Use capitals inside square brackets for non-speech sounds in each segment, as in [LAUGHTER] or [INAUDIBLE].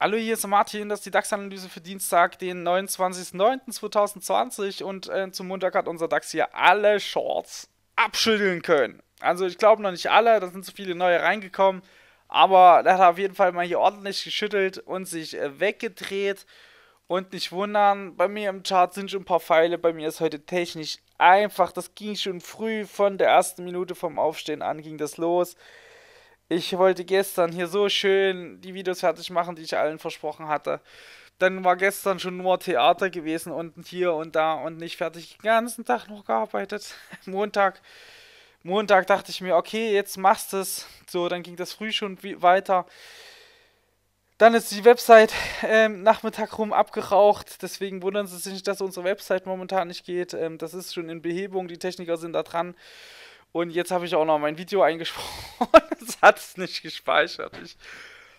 Hallo, hier ist Martin, das ist die DAX-Analyse für Dienstag, den 29.09.2020 und äh, zum Montag hat unser DAX hier alle Shorts abschütteln können. Also ich glaube noch nicht alle, da sind so viele neue reingekommen, aber er hat auf jeden Fall mal hier ordentlich geschüttelt und sich äh, weggedreht. Und nicht wundern, bei mir im Chart sind schon ein paar Pfeile, bei mir ist heute technisch einfach, das ging schon früh von der ersten Minute vom Aufstehen an, ging das los. Ich wollte gestern hier so schön die Videos fertig machen, die ich allen versprochen hatte. Dann war gestern schon nur Theater gewesen und hier und da und nicht fertig. Den ganzen Tag noch gearbeitet. [LAUGHS] Montag, Montag dachte ich mir, okay, jetzt machst es. So, dann ging das früh schon weiter. Dann ist die Website ähm, Nachmittag rum abgeraucht. Deswegen wundern Sie sich nicht, dass unsere Website momentan nicht geht. Ähm, das ist schon in Behebung. Die Techniker sind da dran. Und jetzt habe ich auch noch mein Video eingesprochen. [LAUGHS] es hat es nicht gespeichert. Ich,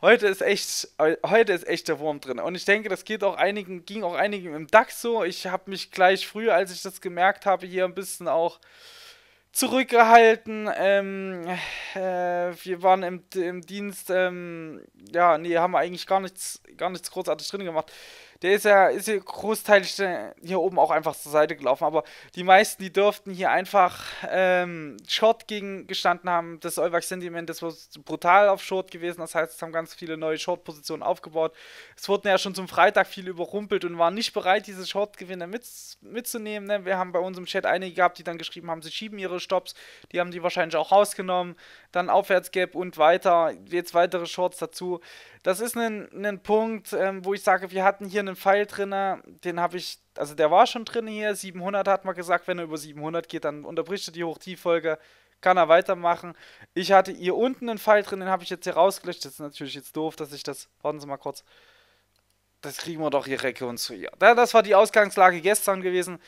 heute ist echt, heute ist echt der Wurm drin. Und ich denke, das geht auch einigen, ging auch einigen im DAX so. Ich habe mich gleich früh, als ich das gemerkt habe, hier ein bisschen auch zurückgehalten. Ähm, äh, wir waren im, im Dienst, ähm, ja, nee, haben eigentlich gar nichts, gar nichts großartig drin gemacht der ist ja, ist ja großteilig hier oben auch einfach zur Seite gelaufen. Aber die meisten, die dürften hier einfach ähm, Short gegen gestanden haben. Das Euwax Sentiment, das war brutal auf Short gewesen. Das heißt, es haben ganz viele neue Short-Positionen aufgebaut. Es wurden ja schon zum Freitag viele überrumpelt und waren nicht bereit, diese Short-Gewinne mit, mitzunehmen. Ne? Wir haben bei uns im Chat einige gehabt, die dann geschrieben haben, sie schieben ihre Stops. Die haben die wahrscheinlich auch rausgenommen. Dann Aufwärtsgap und weiter. Jetzt weitere Shorts dazu. Das ist ein, ein Punkt, ähm, wo ich sage, wir hatten hier einen Pfeil drin, den habe ich, also der war schon drin hier, 700 hat man gesagt, wenn er über 700 geht, dann unterbricht er die Hochtieffolge, kann er weitermachen. Ich hatte hier unten einen Pfeil drin, den habe ich jetzt hier rausgelöscht, das ist natürlich jetzt doof, dass ich das, warten Sie mal kurz, das kriegen wir doch hier rekonstruiert. Das war die Ausgangslage gestern gewesen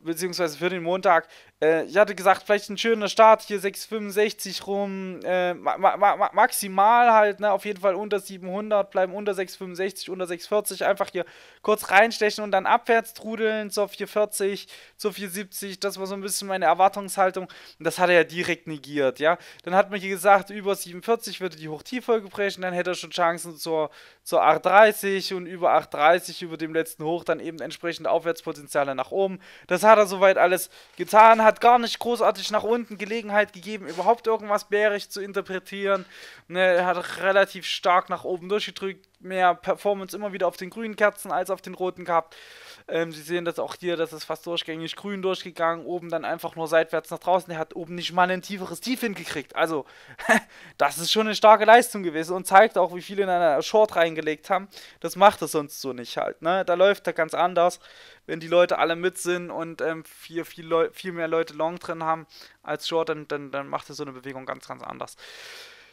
beziehungsweise für den Montag. Äh, ich hatte gesagt, vielleicht ein schöner Start hier 665 rum, äh, ma ma maximal halt, ne, auf jeden Fall unter 700, bleiben unter 665, unter 640, einfach hier kurz reinstechen und dann abwärts trudeln zur 440, zur 470, das war so ein bisschen meine Erwartungshaltung und das hat er ja direkt negiert, ja. Dann hat man hier gesagt, über 47 würde die Hochtieffolge brechen, dann hätte er schon Chancen zur, zur 830 und über 830 über dem letzten Hoch dann eben entsprechend Aufwärtspotenziale nach oben. Das das hat er soweit alles getan, hat gar nicht großartig nach unten Gelegenheit gegeben, überhaupt irgendwas bärig zu interpretieren. Ne, er hat relativ stark nach oben durchgedrückt, mehr Performance immer wieder auf den grünen Kerzen als auf den roten gehabt. Ähm, Sie sehen das auch hier, das ist fast durchgängig grün durchgegangen, oben dann einfach nur seitwärts nach draußen. Er hat oben nicht mal ein tieferes Tief hingekriegt. Also, [LAUGHS] das ist schon eine starke Leistung gewesen und zeigt auch, wie viele in einer Short reingelegt haben. Das macht er sonst so nicht halt. Ne? Da läuft er ganz anders, wenn die Leute alle mit sind und ähm, viel, viel, viel mehr Leute Long drin haben als Short, dann, dann, dann macht er so eine Bewegung ganz, ganz anders.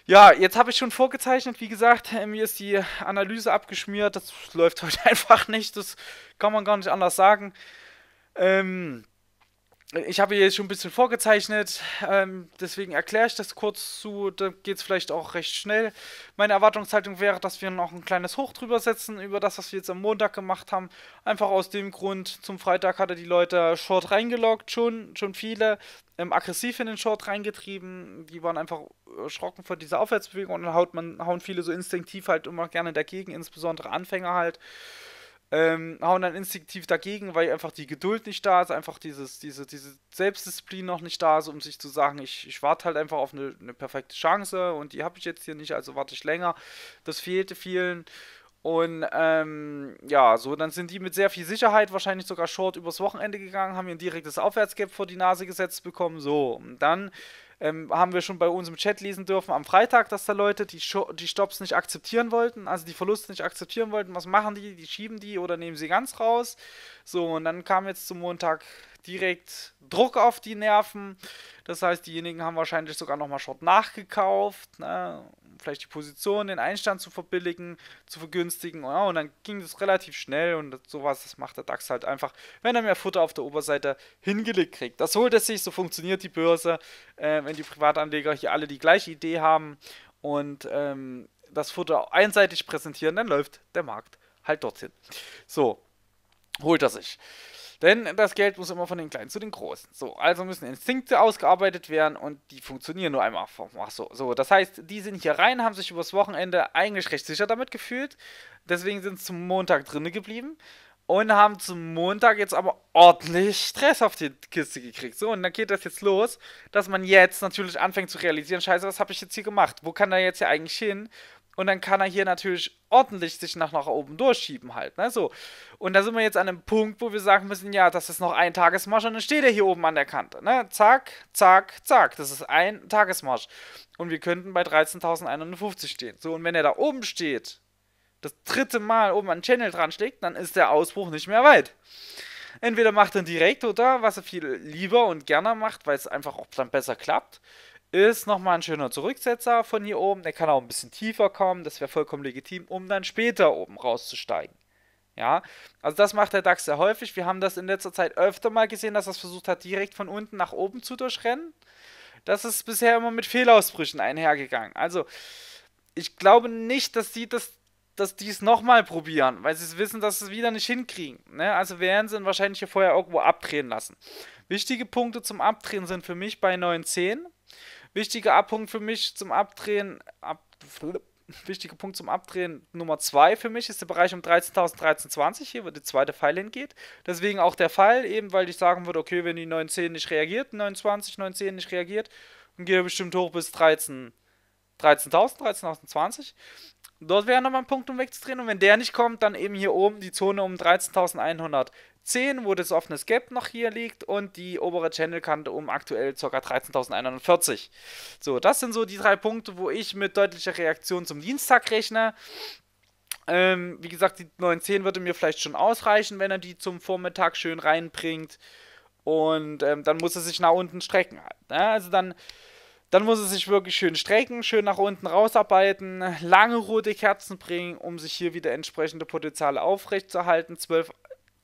Ja, jetzt habe ich schon vorgezeichnet, wie gesagt, äh, mir ist die Analyse abgeschmiert. Das läuft [LAUGHS] heute einfach nicht, das kann man gar nicht anders sagen. Ähm, ich habe hier schon ein bisschen vorgezeichnet, ähm, deswegen erkläre ich das kurz zu, da geht es vielleicht auch recht schnell. Meine Erwartungshaltung wäre, dass wir noch ein kleines Hoch drüber setzen über das, was wir jetzt am Montag gemacht haben. Einfach aus dem Grund, zum Freitag hatte die Leute Short reingeloggt, schon, schon viele, ähm, aggressiv in den Short reingetrieben. Die waren einfach erschrocken vor dieser Aufwärtsbewegung und dann haut man, hauen viele so instinktiv halt immer gerne dagegen, insbesondere Anfänger halt ähm, hauen dann instinktiv dagegen, weil einfach die Geduld nicht da ist, einfach dieses, diese, diese Selbstdisziplin noch nicht da ist, um sich zu sagen, ich, ich warte halt einfach auf eine, eine perfekte Chance und die habe ich jetzt hier nicht, also warte ich länger. Das fehlte vielen. Und ähm, ja, so, dann sind die mit sehr viel Sicherheit wahrscheinlich sogar short übers Wochenende gegangen, haben ihr ein direktes Aufwärtsgap vor die Nase gesetzt bekommen. So, und dann ähm, haben wir schon bei uns im Chat lesen dürfen am Freitag, dass da Leute die, die Stops nicht akzeptieren wollten, also die Verluste nicht akzeptieren wollten. Was machen die? Die schieben die oder nehmen sie ganz raus. So, und dann kam jetzt zum Montag direkt Druck auf die Nerven. Das heißt, diejenigen haben wahrscheinlich sogar nochmal Short nachgekauft. Ne? Vielleicht die Position, den Einstand zu verbilligen, zu vergünstigen. Ja, und dann ging das relativ schnell und sowas, das macht der DAX halt einfach, wenn er mehr Futter auf der Oberseite hingelegt kriegt. Das holt es sich, so funktioniert die Börse, äh, wenn die Privatanleger hier alle die gleiche Idee haben und ähm, das Futter einseitig präsentieren, dann läuft der Markt halt dorthin. So, holt er sich. Denn das Geld muss immer von den Kleinen zu den Großen. So, also müssen Instinkte ausgearbeitet werden und die funktionieren nur einmal Ach so. So, das heißt, die sind hier rein, haben sich übers Wochenende eigentlich recht sicher damit gefühlt. Deswegen sind sie zum Montag drinnen geblieben und haben zum Montag jetzt aber ordentlich Stress auf die Kiste gekriegt. So, und dann geht das jetzt los, dass man jetzt natürlich anfängt zu realisieren, scheiße, was habe ich jetzt hier gemacht? Wo kann er jetzt hier eigentlich hin? Und dann kann er hier natürlich ordentlich sich nach, nach oben durchschieben halt, ne, so. Und da sind wir jetzt an einem Punkt, wo wir sagen müssen, ja, das ist noch ein Tagesmarsch und dann steht er hier oben an der Kante, ne, zack, zack, zack, das ist ein Tagesmarsch. Und wir könnten bei 13.150 stehen. So, und wenn er da oben steht, das dritte Mal oben an Channel dran schlägt, dann ist der Ausbruch nicht mehr weit. Entweder macht er direkt oder, was er viel lieber und gerne macht, weil es einfach auch dann besser klappt, ist nochmal ein schöner Zurücksetzer von hier oben. Der kann auch ein bisschen tiefer kommen, das wäre vollkommen legitim, um dann später oben rauszusteigen. Ja, also das macht der DAX sehr häufig. Wir haben das in letzter Zeit öfter mal gesehen, dass er es versucht hat, direkt von unten nach oben zu durchrennen. Das ist bisher immer mit Fehlausbrüchen einhergegangen. Also, ich glaube nicht, dass sie das dass die es nochmal probieren, weil sie wissen, dass sie es wieder nicht hinkriegen. Ne? Also werden sie ihn wahrscheinlich hier vorher irgendwo abdrehen lassen. Wichtige Punkte zum Abdrehen sind für mich bei 910. Wichtiger Abpunkt für mich zum Abdrehen, ab, wichtiger Punkt zum Abdrehen Nummer 2 für mich ist der Bereich um 13.1320, hier, wo der zweite Pfeil hingeht. Deswegen auch der Fall, eben weil ich sagen würde, okay, wenn die 910 nicht reagiert, 920, 910 nicht reagiert, dann geht er bestimmt hoch bis 13. 13.000, 13.020. Dort wäre nochmal ein Punkt, um wegzudrehen. Und wenn der nicht kommt, dann eben hier oben die Zone um 13.110, wo das offene Gap noch hier liegt und die obere Channelkante um aktuell ca. 13.140. So, das sind so die drei Punkte, wo ich mit deutlicher Reaktion zum Dienstag rechne. Ähm, wie gesagt, die 910 würde mir vielleicht schon ausreichen, wenn er die zum Vormittag schön reinbringt. Und ähm, dann muss er sich nach unten strecken. Halt, ne? Also dann dann muss es sich wirklich schön strecken, schön nach unten rausarbeiten, lange rote Kerzen bringen, um sich hier wieder entsprechende Potenziale aufrechtzuerhalten.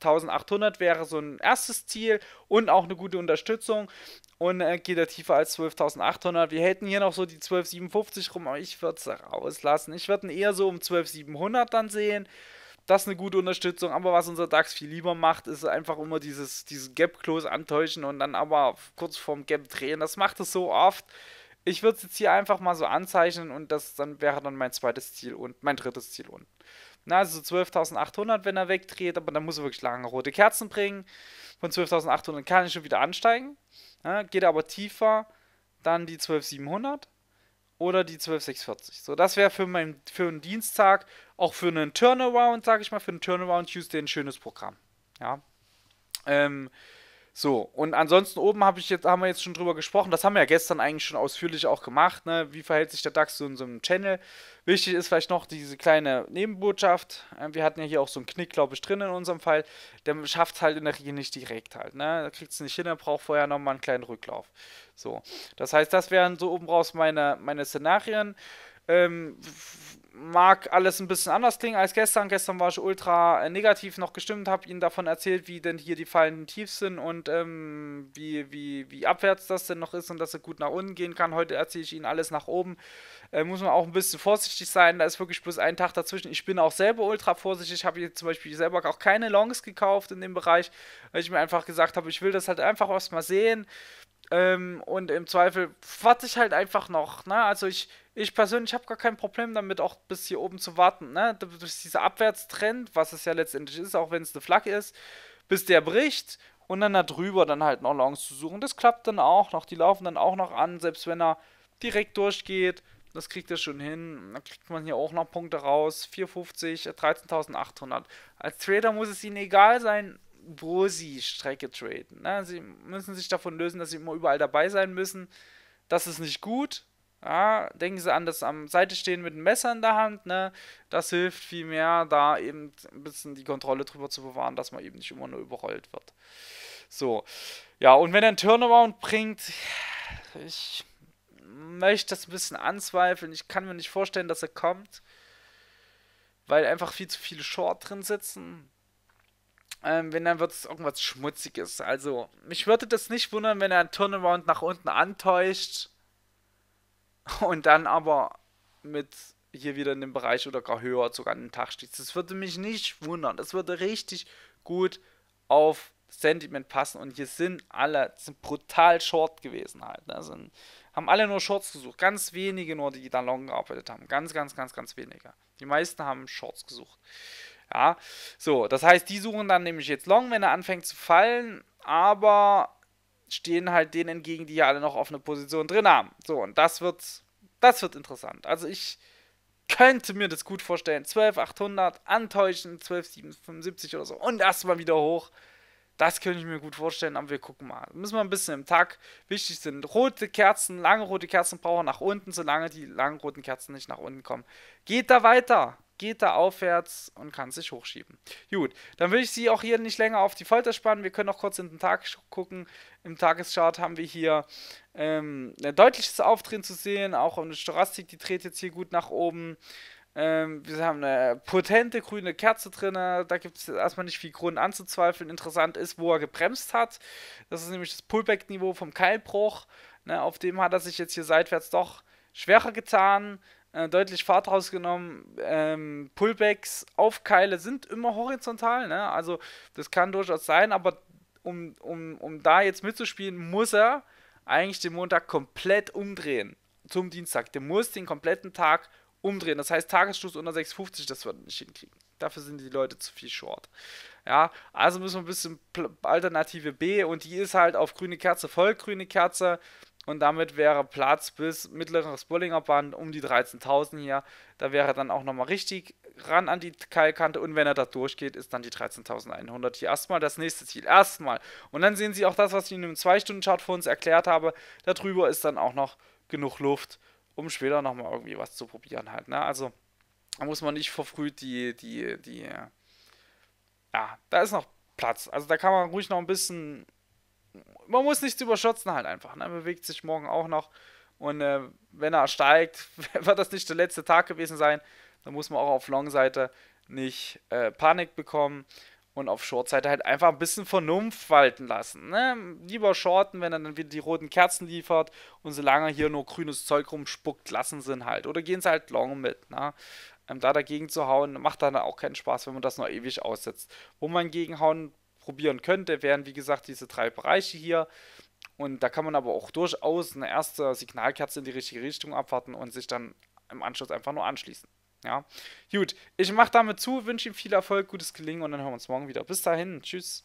12.800 wäre so ein erstes Ziel und auch eine gute Unterstützung. Und äh, geht er tiefer als 12.800. Wir hätten hier noch so die 12.750 rum, aber ich würde es rauslassen. Ich würde ihn eher so um 12.700 dann sehen. Das ist eine gute Unterstützung, aber was unser DAX viel lieber macht, ist einfach immer dieses, dieses Gap-Close antäuschen und dann aber kurz vorm Gap drehen. Das macht es so oft. Ich würde es jetzt hier einfach mal so anzeichnen und das dann wäre dann mein zweites Ziel und mein drittes Ziel unten. Na, also 12.800, wenn er wegdreht, aber dann muss er wirklich lange rote Kerzen bringen. Von 12.800 kann ich schon wieder ansteigen. Na, geht er aber tiefer, dann die 12.700 oder die 12.640. So, das wäre für, für einen Dienstag, auch für einen Turnaround, sage ich mal, für einen Turnaround Tuesday ein schönes Programm. Ja. Ähm, so, und ansonsten oben hab ich jetzt, haben wir jetzt schon drüber gesprochen, das haben wir ja gestern eigentlich schon ausführlich auch gemacht, ne? Wie verhält sich der DAX so in so einem Channel? Wichtig ist vielleicht noch diese kleine Nebenbotschaft. Äh, wir hatten ja hier auch so einen Knick, glaube ich, drin in unserem Fall. Der schafft es halt in der Regel nicht direkt halt, ne? Da kriegt es nicht hin, er braucht vorher nochmal einen kleinen Rücklauf. So. Das heißt, das wären so oben raus meine, meine Szenarien. Ähm, mag alles ein bisschen anders klingen als gestern. Gestern war ich ultra äh, negativ noch gestimmt, habe ihnen davon erzählt, wie denn hier die fallenden Tiefs sind und ähm, wie, wie, wie abwärts das denn noch ist und dass er gut nach unten gehen kann. Heute erzähle ich ihnen alles nach oben. Äh, muss man auch ein bisschen vorsichtig sein, da ist wirklich bloß ein Tag dazwischen. Ich bin auch selber ultra vorsichtig, habe hier zum Beispiel selber auch keine Longs gekauft in dem Bereich, weil ich mir einfach gesagt habe, ich will das halt einfach erstmal sehen. Ähm, und im Zweifel warte ich halt einfach noch. Ne? Also ich, ich persönlich habe gar kein Problem damit, auch bis hier oben zu warten. Ne? Durch dieser Abwärtstrend, was es ja letztendlich ist, auch wenn es eine Flagge ist, bis der bricht und dann da drüber dann halt noch Longs zu suchen. Das klappt dann auch noch. Die laufen dann auch noch an, selbst wenn er direkt durchgeht. Das kriegt er schon hin. Dann kriegt man hier auch noch Punkte raus. 450, 13.800. Als Trader muss es ihnen egal sein, wo sie Strecke traden. Ne? Sie müssen sich davon lösen, dass sie immer überall dabei sein müssen. Das ist nicht gut. Ja, denken Sie an das am Seite stehen mit dem Messer in der Hand. Ne? Das hilft viel mehr, da eben ein bisschen die Kontrolle drüber zu bewahren, dass man eben nicht immer nur überrollt wird. So. Ja, und wenn er einen Turnaround bringt, ich möchte das ein bisschen anzweifeln. Ich kann mir nicht vorstellen, dass er kommt, weil einfach viel zu viele Short drin sitzen. Ähm, wenn dann wird es irgendwas Schmutziges. Also, mich würde das nicht wundern, wenn er einen Turnaround nach unten antäuscht [LAUGHS] und dann aber mit hier wieder in dem Bereich oder gar höher sogar an den Tag steht. Das würde mich nicht wundern. Das würde richtig gut auf Sentiment passen und hier sind alle sind brutal short gewesen halt. Ne? Sind, haben alle nur Shorts gesucht. Ganz wenige nur, die da long gearbeitet haben. Ganz, ganz, ganz, ganz wenige. Die meisten haben Shorts gesucht. Ja, so, das heißt, die suchen dann nämlich jetzt long, wenn er anfängt zu fallen, aber stehen halt denen entgegen, die ja alle noch offene Position drin haben. So, und das wird, das wird interessant. Also ich könnte mir das gut vorstellen. 12.800, antäuschen, 12.775 oder so und erstmal wieder hoch. Das könnte ich mir gut vorstellen, aber wir gucken mal. Müssen wir ein bisschen im Tag. Wichtig sind rote Kerzen, lange rote Kerzen brauchen nach unten, solange die langen roten Kerzen nicht nach unten kommen. Geht da weiter geht da aufwärts und kann sich hochschieben. Gut, dann will ich Sie auch hier nicht länger auf die Folter spannen. Wir können noch kurz in den Tag gucken. Im Tageschart haben wir hier ähm, ein deutliches Auftreten zu sehen. Auch eine Stochastik, die dreht jetzt hier gut nach oben. Ähm, wir haben eine potente grüne Kerze drin. Da gibt es erstmal nicht viel Grund anzuzweifeln. Interessant ist, wo er gebremst hat. Das ist nämlich das Pullback-Niveau vom Keilbruch. Ne, auf dem hat er sich jetzt hier seitwärts doch schwerer getan äh, deutlich Fahrt rausgenommen. Ähm, Pullbacks auf Keile sind immer horizontal, ne? also das kann durchaus sein, aber um, um, um da jetzt mitzuspielen, muss er eigentlich den Montag komplett umdrehen zum Dienstag. Der muss den kompletten Tag umdrehen. Das heißt, Tagesschluss unter 6,50, das wird nicht hinkriegen. Dafür sind die Leute zu viel short. Ja, also müssen wir ein bisschen Alternative B und die ist halt auf grüne Kerze, voll grüne Kerze und damit wäre Platz bis mittleres Bollinger Band um die 13.000 hier. Da wäre dann auch nochmal richtig ran an die Keilkante und wenn er da durchgeht, ist dann die 13.100 hier erstmal das nächste Ziel. Erstmal. Und dann sehen Sie auch das, was ich Ihnen im 2-Stunden-Chart vor uns erklärt habe. Darüber ist dann auch noch genug Luft, um später nochmal irgendwie was zu probieren halt. Ne? Also da muss man nicht verfrüht die, die, die, ja, da ist noch Platz. Also da kann man ruhig noch ein bisschen man muss nichts überschätzen halt einfach. Ne? Bewegt sich morgen auch noch. Und äh, wenn er steigt, [LAUGHS] wird das nicht der letzte Tag gewesen sein. Dann muss man auch auf Long-Seite nicht äh, Panik bekommen und auf Short-Seite halt einfach ein bisschen Vernunft walten lassen. Ne? Lieber shorten, wenn er dann wieder die roten Kerzen liefert und solange hier nur grünes Zeug rumspuckt, lassen sie ihn halt. Oder gehen sie halt long mit. Ne? Ähm, da dagegen zu hauen, macht dann auch keinen Spaß, wenn man das noch ewig aussetzt. Wo man gegenhauen probieren könnte, wären wie gesagt diese drei Bereiche hier. Und da kann man aber auch durchaus eine erste Signalkerze in die richtige Richtung abwarten und sich dann im Anschluss einfach nur anschließen. Ja, gut, ich mache damit zu, wünsche ihm viel Erfolg, gutes Gelingen und dann hören wir uns morgen wieder. Bis dahin, tschüss.